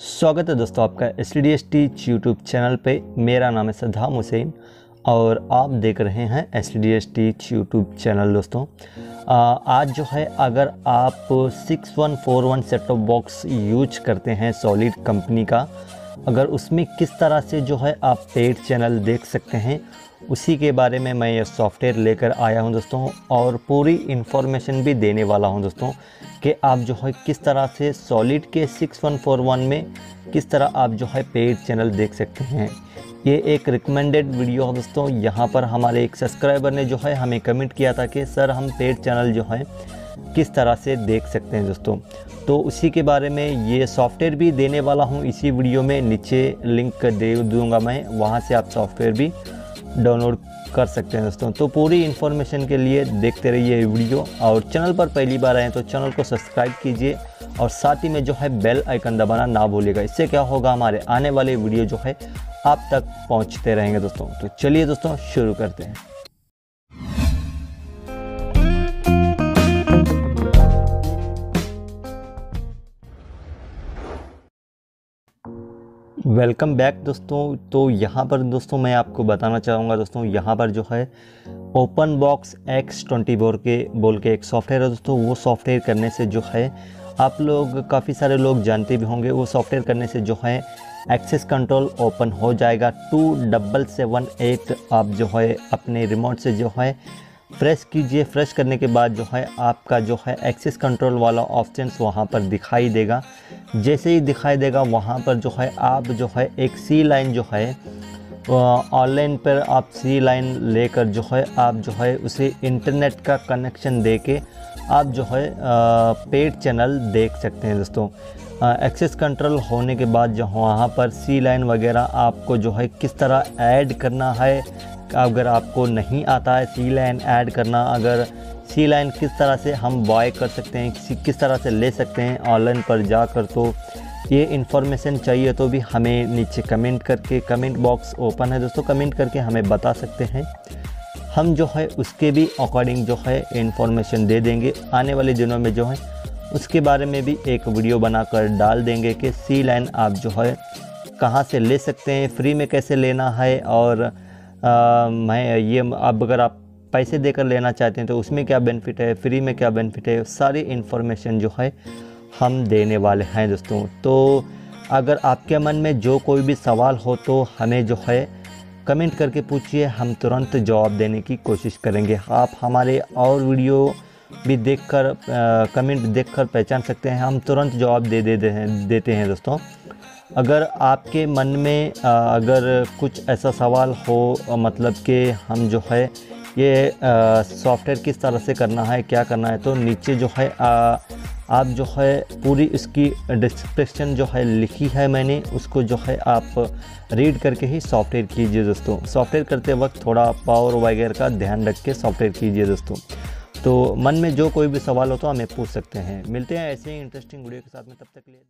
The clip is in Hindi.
स्वागत है दोस्तों आपका S D S T YouTube channel पे। मेरा नाम है सद्दाम हुसैन और आप देख रहे हैं S D S T YouTube channel दोस्तों। आ, आज जो है अगर आप 6141 सेट टॉप बॉक्स यूज़ करते हैं सॉलिड कंपनी का अगर उसमें किस तरह से जो है आप पेड चैनल देख सकते हैं, उसी के बारे में मैं ये सॉफ्टवेयर लेकर आया हूँ दोस्तों, और पूरी इन्फॉर्मेशन भी देने वाला हूँ दोस्तों, कि आप जो है किस तरह से सॉलिड के 6141 में किस तरह आप जो है पेड चैनल देख सकते हैं। ये एक रिकमेंडेड वीडियो है दोस्तों, यहाँ पर हमारे एक सब्सक्राइबर ने जो है हमें कमेंट किया था कि, सर, हम पेड चैनल जो है किस तरह से देख सकते हैं दोस्तों? तो उसी के बारे में ये सॉफ्टवेयर भी देने वाला हूँ। इसी वीडियो में नीचे लिंक दे दूँगा मैं। वहाँ से आप सॉफ्टवेयर भी डाउनलोड कर सकते हैं दोस्तों। तो पूरी इन्फॉर्मेशन के लिए देखते रहिए वीडियो और चैनल पर पहली बार आए तो चैनल को सब्सक्राइब कीजिए। और साथ ही में जो है बेल आइकन दबाना ना भूलिएगा। इससे क्या होगा? हमारे आने वाले वीडियो जो है आप तक पहुँचते रहेंगे दोस्तों। तो चलिए दोस्तों, शुरू करते हैं। वेलकम बैक दोस्तों। तो यहाँ पर दोस्तों मैं आपको बताना चाहूँगा दोस्तों, यहाँ पर जो है open box X twenty four के बोल के एक सॉफ्टवेयर है दोस्तों। वो सॉफ्टवेयर करने से जो है आप लोग, काफ़ी सारे लोग जानते भी होंगे, वो सॉफ्टवेयर करने से जो है एक्सेस कंट्रोल ओपन हो जाएगा। टू डबल सेवन एट आप जो है अपने रिमोट से जो है फ्रेश कीजिए। फ्रेश करने के बाद जो है आपका जो है एक्सेस कंट्रोल वाला ऑप्शन वहाँ पर दिखाई देगा। जैसे ही दिखाई देगा वहाँ पर जो है आप जो है एक सी लाइन जो है ऑनलाइन पर आप सी लाइन लेकर जो है आप जो है उसे इंटरनेट का कनेक्शन दे के आप जो है पेड चैनल देख सकते हैं दोस्तों। एक्सेस कंट्रोल होने के बाद जो वहाँ पर सी लाइन वगैरह आपको जो है किस तरह ऐड करना है, अगर आपको नहीं आता है सी लाइन ऐड करना, अगर सी लाइन किस तरह से हम बाय कर सकते हैं किसी तरह से ले सकते हैं ऑनलाइन पर जाकर तो ये इन्फॉर्मेशन चाहिए तो भी हमें नीचे कमेंट करके कमेंट बॉक्स ओपन है दोस्तों कमेंट करके हमें बता सकते हैं। हम जो है उसके भी अकॉर्डिंग जो है इन्फॉर्मेशन दे देंगे। आने वाले दिनों में जो है उसके बारे में भी एक वीडियो बनाकर डाल देंगे कि सी लाइन आप जो है कहाँ से ले सकते हैं फ्री में कैसे लेना है और आ, मैं ये अब अगर आप पैसे देकर लेना चाहते हैं तो उसमें क्या बेनिफिट है फ्री में क्या बेनिफिट है सारी इन्फॉर्मेशन जो है हम देने वाले हैं दोस्तों। तो अगर आपके मन में जो कोई भी सवाल हो तो हमें जो है कमेंट करके पूछिए हम तुरंत जवाब देने की कोशिश करेंगे। आप हमारे और वीडियो भी देखकर कमेंट देखकर पहचान सकते हैं हम तुरंत जवाब दे दे, दे देते हैं दोस्तों। अगर आपके मन में आ, अगर कुछ ऐसा सवाल हो मतलब कि हम जो है ये सॉफ्टवेयर किस तरह से करना है क्या करना है तो नीचे जो है आ, आप जो है पूरी इसकी डिस्क्रिप्शन जो है लिखी है मैंने उसको जो है आप रीड करके ही सॉफ्टवेयर कीजिए दोस्तों। सॉफ्टवेयर करते वक्त थोड़ा पावर वगैरह का ध्यान रख के सॉफ्टवेयर कीजिए दोस्तों। तो मन में जो कोई भी सवाल हो तो हमें पूछ सकते हैं। मिलते हैं ऐसे ही इंटरेस्टिंग वीडियो के साथ में तब तक लिए